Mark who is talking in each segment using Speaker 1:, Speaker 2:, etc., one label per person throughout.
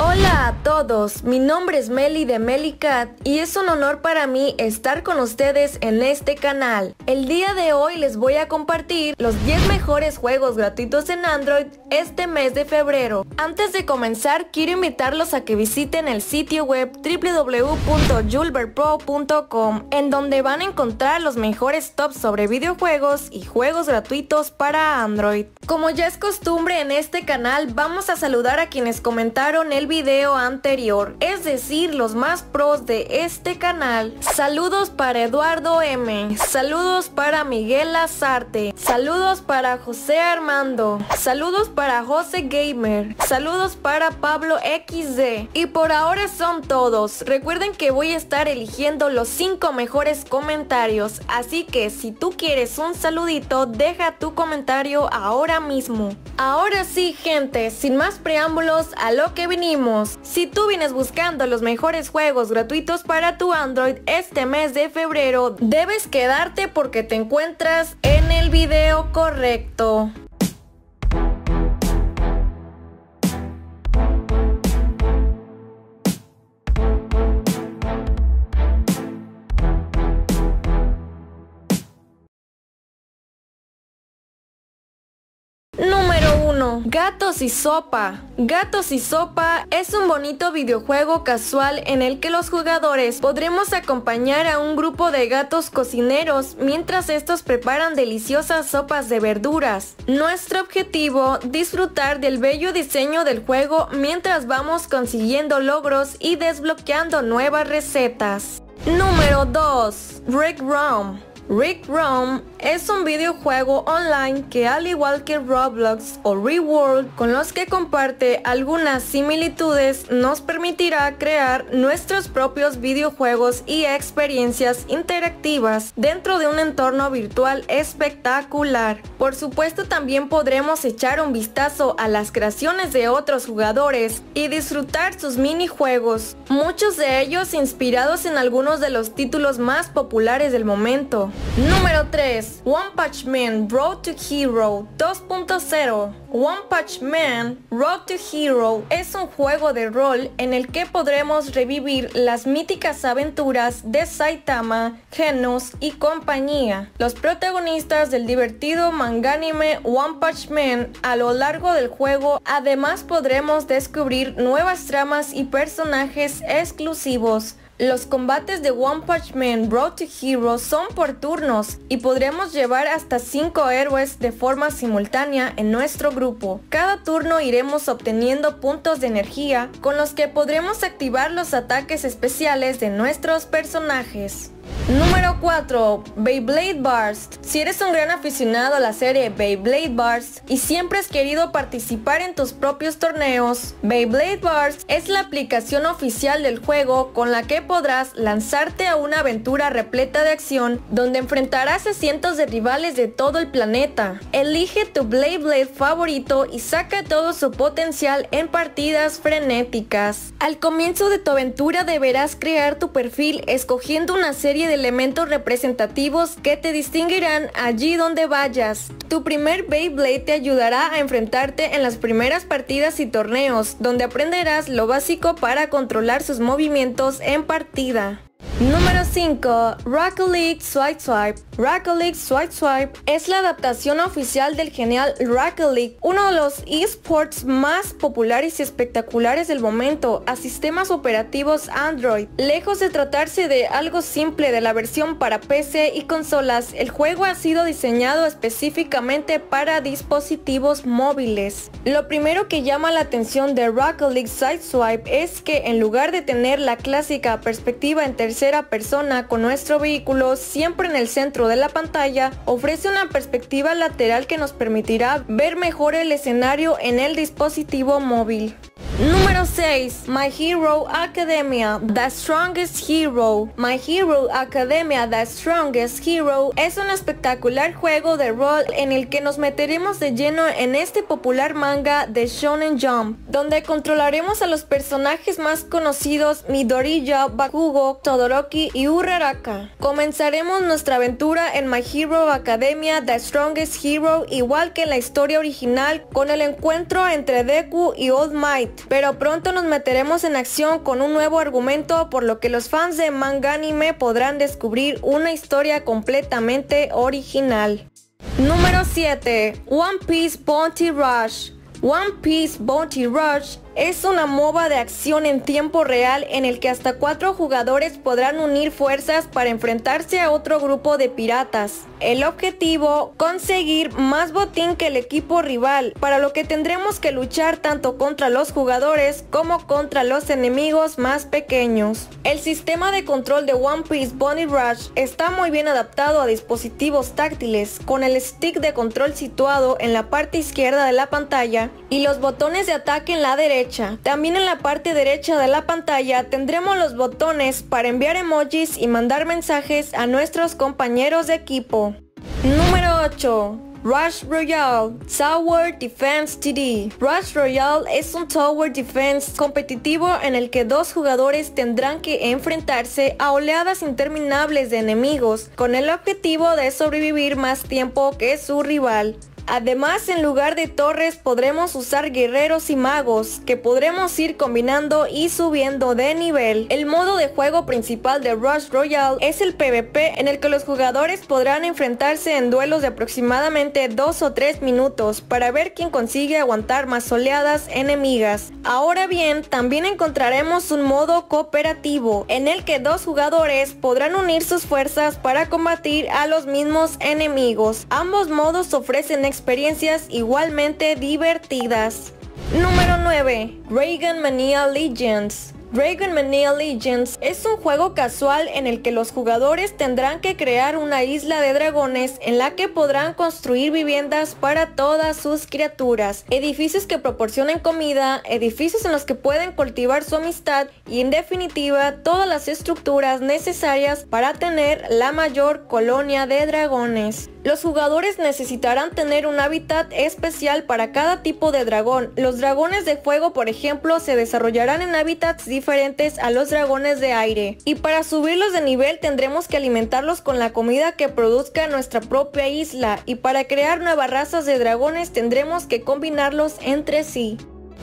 Speaker 1: Hola a todos, mi nombre es Meli de Melicat y es un honor para mí estar con ustedes en este canal. El día de hoy les voy a compartir los 10 mejores juegos gratuitos en Android este mes de febrero. Antes de comenzar quiero invitarlos a que visiten el sitio web www.julberpro.com en donde van a encontrar los mejores tops sobre videojuegos y juegos gratuitos para Android. Como ya es costumbre en este canal vamos a saludar a quienes comentaron el video anterior, es decir, los más pros de este canal. Saludos para Eduardo M, saludos para Miguel Lazarte, saludos para José Armando, saludos para José Gamer, saludos para Pablo XD. Y por ahora son todos. Recuerden que voy a estar eligiendo los 5 mejores comentarios, así que si tú quieres un saludito, deja tu comentario ahora mismo. Ahora sí, gente, sin más preámbulos, a lo que si tú vienes buscando los mejores juegos gratuitos para tu Android este mes de febrero, debes quedarte porque te encuentras en el video correcto. Gatos y Sopa. Gatos y Sopa es un bonito videojuego casual en el que los jugadores podremos acompañar a un grupo de gatos cocineros mientras estos preparan deliciosas sopas de verduras. Nuestro objetivo, disfrutar del bello diseño del juego mientras vamos consiguiendo logros y desbloqueando nuevas recetas. Número 2. Rick Rom. Rick Rome es un videojuego online que al igual que Roblox o ReWorld con los que comparte algunas similitudes nos permitirá crear nuestros propios videojuegos y experiencias interactivas dentro de un entorno virtual espectacular. Por supuesto también podremos echar un vistazo a las creaciones de otros jugadores y disfrutar sus minijuegos, muchos de ellos inspirados en algunos de los títulos más populares del momento. Número 3. One Punch Man Road to Hero 2.0 One Punch Man Road to Hero es un juego de rol en el que podremos revivir las míticas aventuras de Saitama, Genos y compañía, los protagonistas del divertido manga anime One Punch Man a lo largo del juego. Además podremos descubrir nuevas tramas y personajes exclusivos los combates de One Punch Man Road to Hero son por turnos y podremos llevar hasta 5 héroes de forma simultánea en nuestro grupo. Cada turno iremos obteniendo puntos de energía con los que podremos activar los ataques especiales de nuestros personajes. Número 4. Beyblade Burst. Si eres un gran aficionado a la serie Beyblade Burst y siempre has querido participar en tus propios torneos, Beyblade Burst es la aplicación oficial del juego con la que podrás lanzarte a una aventura repleta de acción donde enfrentarás a cientos de rivales de todo el planeta. Elige tu Beyblade favorito y saca todo su potencial en partidas frenéticas. Al comienzo de tu aventura deberás crear tu perfil escogiendo una serie de elementos representativos que te distinguirán allí donde vayas. Tu primer Beyblade te ayudará a enfrentarte en las primeras partidas y torneos, donde aprenderás lo básico para controlar sus movimientos en partida. Número 5. Rocket League Swipe Swipe. Rocket League Swipe Swipe es la adaptación oficial del genial Rocket League, uno de los esports más populares y espectaculares del momento a sistemas operativos Android. Lejos de tratarse de algo simple de la versión para PC y consolas, el juego ha sido diseñado específicamente para dispositivos móviles. Lo primero que llama la atención de Rocket League Swipe es que en lugar de tener la clásica perspectiva en tercera persona con nuestro vehículo siempre en el centro de la pantalla, ofrece una perspectiva lateral que nos permitirá ver mejor el escenario en el dispositivo móvil. Número 6. My Hero Academia The Strongest Hero My Hero Academia The Strongest Hero es un espectacular juego de rol en el que nos meteremos de lleno en este popular manga de Shonen Jump, donde controlaremos a los personajes más conocidos Midoriya, Bakugo, Todoroki y Uraraka. Comenzaremos nuestra aventura en My Hero Academia The Strongest Hero igual que en la historia original con el encuentro entre Deku y Old Might pero pronto nos meteremos en acción con un nuevo argumento por lo que los fans de manga anime podrán descubrir una historia completamente original. Número 7. One Piece Bounty Rush One Piece Bounty Rush es una MOBA de acción en tiempo real en el que hasta cuatro jugadores podrán unir fuerzas para enfrentarse a otro grupo de piratas. El objetivo, conseguir más botín que el equipo rival, para lo que tendremos que luchar tanto contra los jugadores como contra los enemigos más pequeños. El sistema de control de One Piece Bunny Rush está muy bien adaptado a dispositivos táctiles, con el stick de control situado en la parte izquierda de la pantalla y los botones de ataque en la derecha también en la parte derecha de la pantalla tendremos los botones para enviar emojis y mandar mensajes a nuestros compañeros de equipo. Número 8. Rush Royale Tower Defense TD Rush Royale es un Tower Defense competitivo en el que dos jugadores tendrán que enfrentarse a oleadas interminables de enemigos con el objetivo de sobrevivir más tiempo que su rival. Además, en lugar de torres podremos usar guerreros y magos, que podremos ir combinando y subiendo de nivel. El modo de juego principal de Rush Royale es el PvP, en el que los jugadores podrán enfrentarse en duelos de aproximadamente 2 o 3 minutos, para ver quién consigue aguantar más oleadas enemigas. Ahora bien, también encontraremos un modo cooperativo, en el que dos jugadores podrán unir sus fuerzas para combatir a los mismos enemigos. Ambos modos ofrecen experiencias igualmente divertidas. Número 9. Reagan Mania Legends Dragon Mania Legends es un juego casual en el que los jugadores tendrán que crear una isla de dragones en la que podrán construir viviendas para todas sus criaturas, edificios que proporcionen comida, edificios en los que pueden cultivar su amistad y en definitiva todas las estructuras necesarias para tener la mayor colonia de dragones. Los jugadores necesitarán tener un hábitat especial para cada tipo de dragón. Los dragones de fuego, por ejemplo, se desarrollarán en hábitats diferentes a los dragones de aire. Y para subirlos de nivel tendremos que alimentarlos con la comida que produzca nuestra propia isla. Y para crear nuevas razas de dragones tendremos que combinarlos entre sí.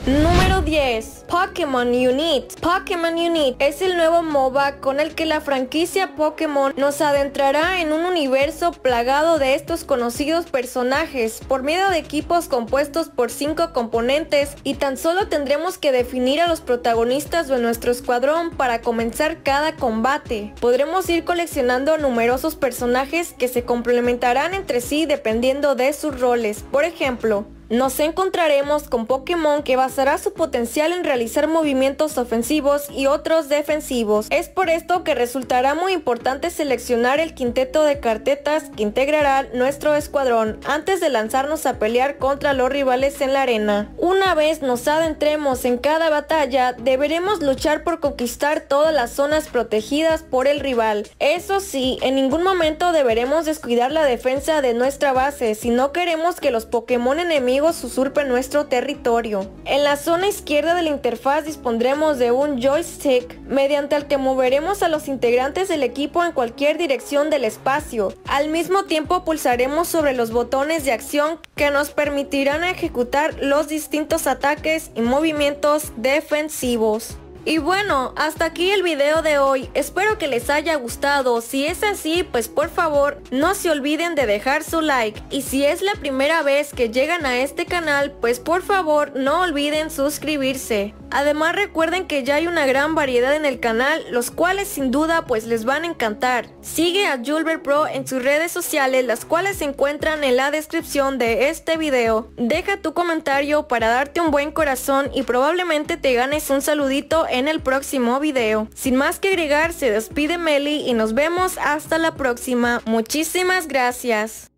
Speaker 1: Número 10. Pokémon Unit. Pokémon Unit es el nuevo MOBA con el que la franquicia Pokémon nos adentrará en un universo plagado de estos conocidos personajes por medio de equipos compuestos por 5 componentes y tan solo tendremos que definir a los protagonistas de nuestro escuadrón para comenzar cada combate. Podremos ir coleccionando numerosos personajes que se complementarán entre sí dependiendo de sus roles. Por ejemplo, nos encontraremos con Pokémon que basará su potencial en realizar movimientos ofensivos y otros defensivos. Es por esto que resultará muy importante seleccionar el quinteto de cartetas que integrará nuestro escuadrón antes de lanzarnos a pelear contra los rivales en la arena. Una vez nos adentremos en cada batalla, deberemos luchar por conquistar todas las zonas protegidas por el rival. Eso sí, en ningún momento deberemos descuidar la defensa de nuestra base si no queremos que los Pokémon enemigos nuestro territorio. En la zona izquierda de la interfaz dispondremos de un joystick, mediante el que moveremos a los integrantes del equipo en cualquier dirección del espacio. Al mismo tiempo pulsaremos sobre los botones de acción que nos permitirán ejecutar los distintos ataques y movimientos defensivos. Y bueno, hasta aquí el video de hoy. Espero que les haya gustado. Si es así, pues por favor, no se olviden de dejar su like. Y si es la primera vez que llegan a este canal, pues por favor, no olviden suscribirse. Además recuerden que ya hay una gran variedad en el canal, los cuales sin duda pues les van a encantar. Sigue a Julber Pro en sus redes sociales, las cuales se encuentran en la descripción de este video. Deja tu comentario para darte un buen corazón y probablemente te ganes un saludito en el próximo video. Sin más que agregar, se despide Meli y nos vemos hasta la próxima. Muchísimas gracias.